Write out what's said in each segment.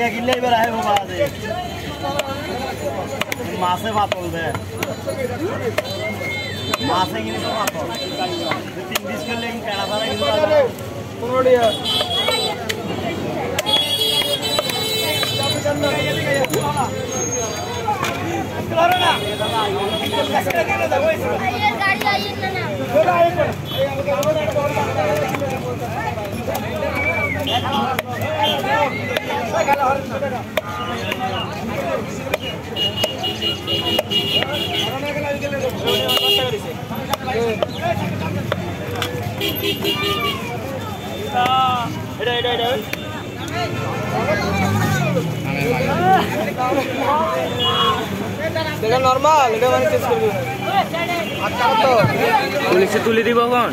अकेले बेला है वो बात है माँ से बात बोल रहे माँ से किन्हीं से बात बोल तीन बीस कर लेंगे कहना था ना कितना गाड़ी आई ना normal, udah manis sekali. Atau, polisi tuli di bawah kan?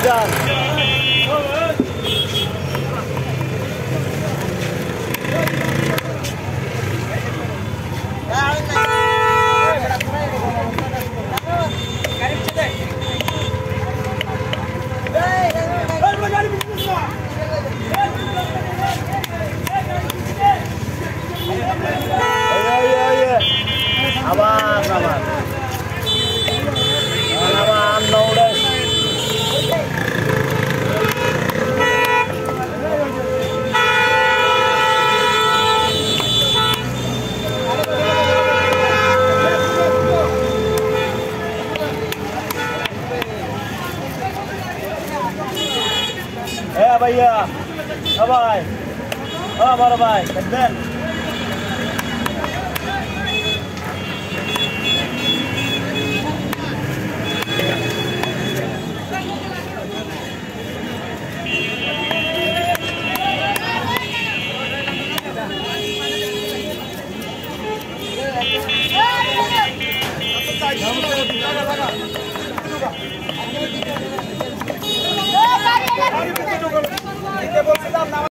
done. भैया भैया हाँ भाई हाँ बड़ा भाई Kandan Vamos, vamos, vamos, vamos.